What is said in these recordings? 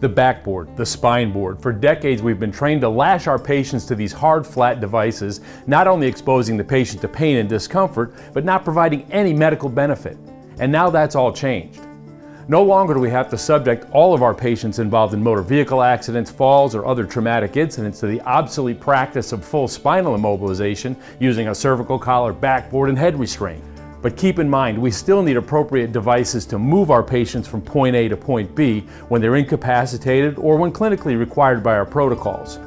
The backboard, the spine board. For decades, we've been trained to lash our patients to these hard, flat devices, not only exposing the patient to pain and discomfort, but not providing any medical benefit. And now that's all changed. No longer do we have to subject all of our patients involved in motor vehicle accidents, falls, or other traumatic incidents to the obsolete practice of full spinal immobilization using a cervical collar, backboard, and head restraint. But keep in mind, we still need appropriate devices to move our patients from point A to point B when they're incapacitated or when clinically required by our protocols.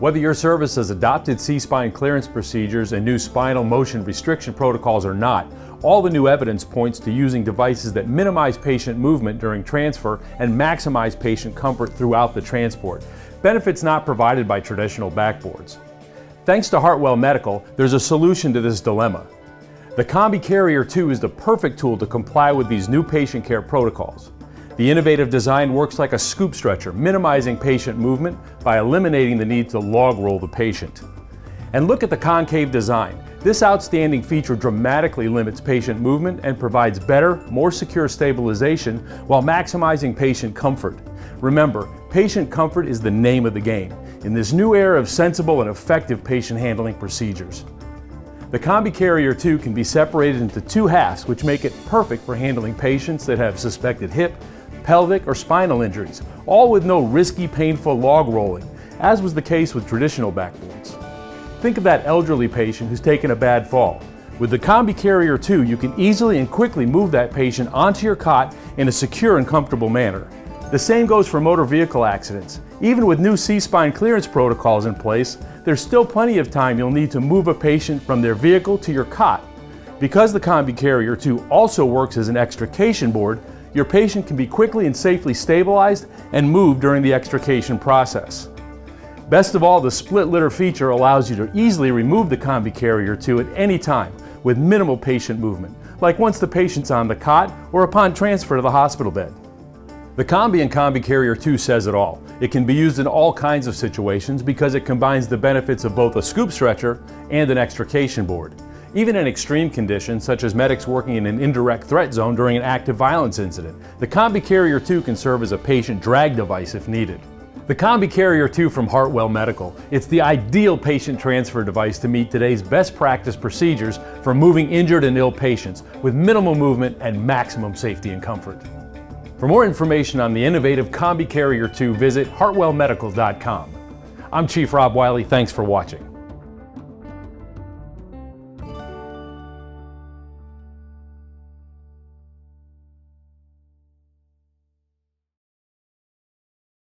Whether your service has adopted C-spine clearance procedures and new spinal motion restriction protocols or not, all the new evidence points to using devices that minimize patient movement during transfer and maximize patient comfort throughout the transport. Benefits not provided by traditional backboards. Thanks to Hartwell Medical, there's a solution to this dilemma. The Combi Carrier 2 is the perfect tool to comply with these new patient care protocols. The innovative design works like a scoop stretcher, minimizing patient movement by eliminating the need to log roll the patient. And look at the concave design. This outstanding feature dramatically limits patient movement and provides better, more secure stabilization while maximizing patient comfort. Remember, patient comfort is the name of the game in this new era of sensible and effective patient handling procedures. The Combi Carrier 2 can be separated into two halves, which make it perfect for handling patients that have suspected hip, pelvic, or spinal injuries, all with no risky, painful log rolling, as was the case with traditional backboards. Think of that elderly patient who's taken a bad fall. With the Combi Carrier 2, you can easily and quickly move that patient onto your cot in a secure and comfortable manner. The same goes for motor vehicle accidents. Even with new C-spine clearance protocols in place, there's still plenty of time you'll need to move a patient from their vehicle to your cot. Because the Combi Carrier 2 also works as an extrication board, your patient can be quickly and safely stabilized and moved during the extrication process. Best of all, the split litter feature allows you to easily remove the Combi Carrier 2 at any time with minimal patient movement, like once the patient's on the cot or upon transfer to the hospital bed. The Combi and Combi Carrier 2 says it all. It can be used in all kinds of situations because it combines the benefits of both a scoop stretcher and an extrication board. Even in extreme conditions, such as medics working in an indirect threat zone during an active violence incident, the Combi Carrier 2 can serve as a patient drag device if needed. The Combi Carrier 2 from Hartwell Medical. It's the ideal patient transfer device to meet today's best practice procedures for moving injured and ill patients with minimal movement and maximum safety and comfort. For more information on the innovative Combi Carrier 2, visit hartwellmedical.com. I'm Chief Rob Wiley. Thanks for watching.